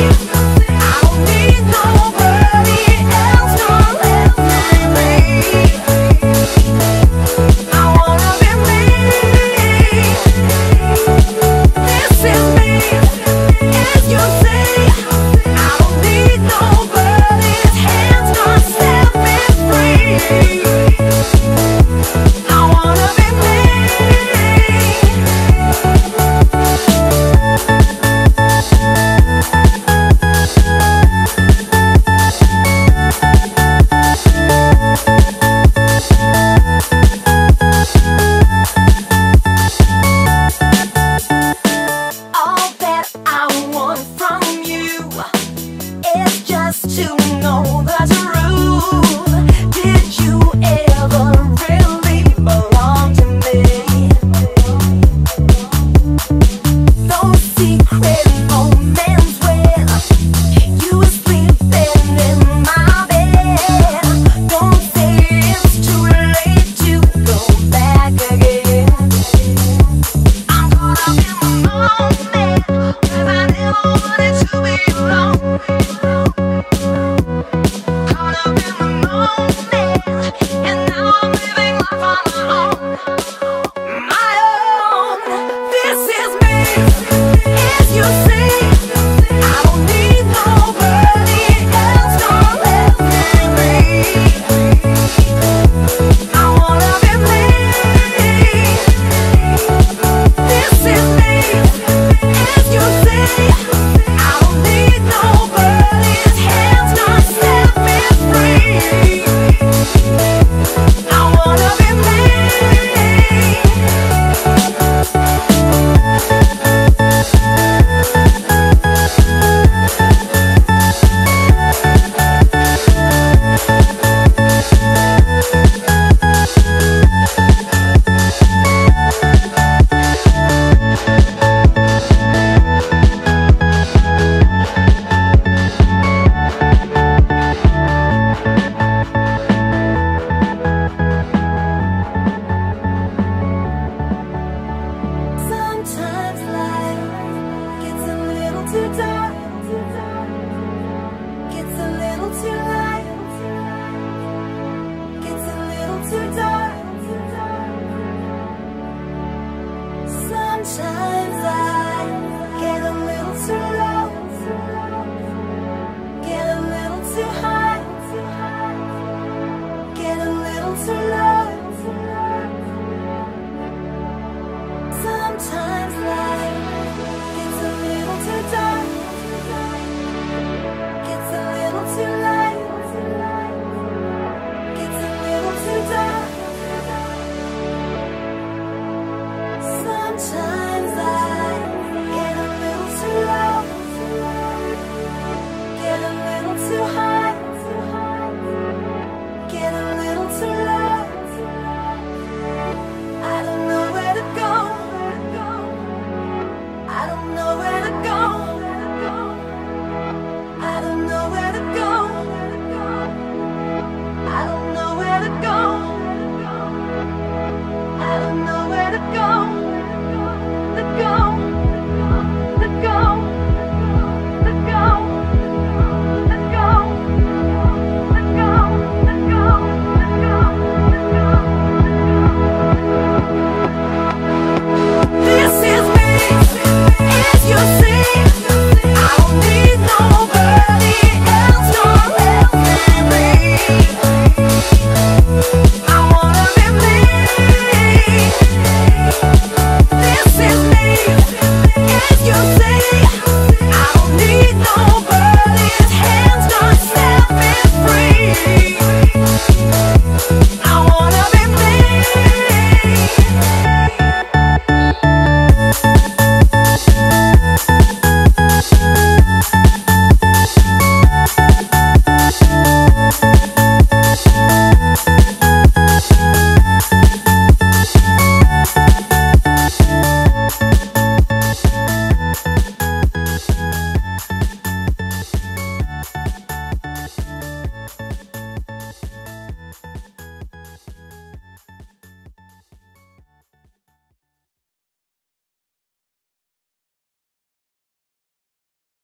you. Secret moments when 在。